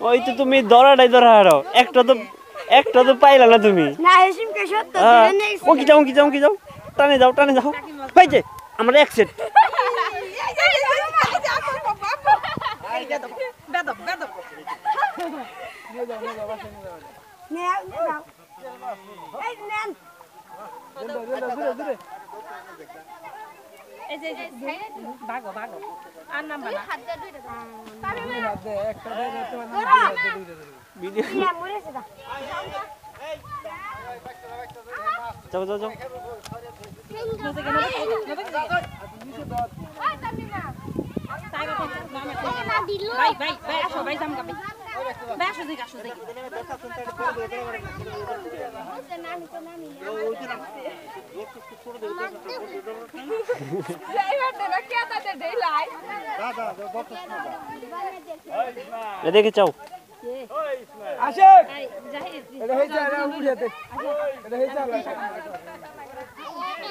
ওই তো তুমি ধরাটাই ধরা হারো। একটা তো একটা তো পাইলা না তুমি। হ্যাঁ, যাও ওকি যাও ওকি যাও। টানে যাও টানে যাও। যে আমরা এক সেট এই নেন ভিডিও ইয়া মরেছে দা যাও যাও যাও ভাই ভাই ভাই আসো ভাই জামগা ভাই ভাই আসো দিকে আসো দিকে এদিকে চাও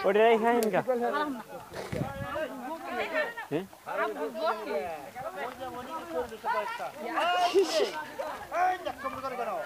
ওটাই খাই Ancak kamu kadar kanal.